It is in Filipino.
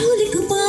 Huli ka pa?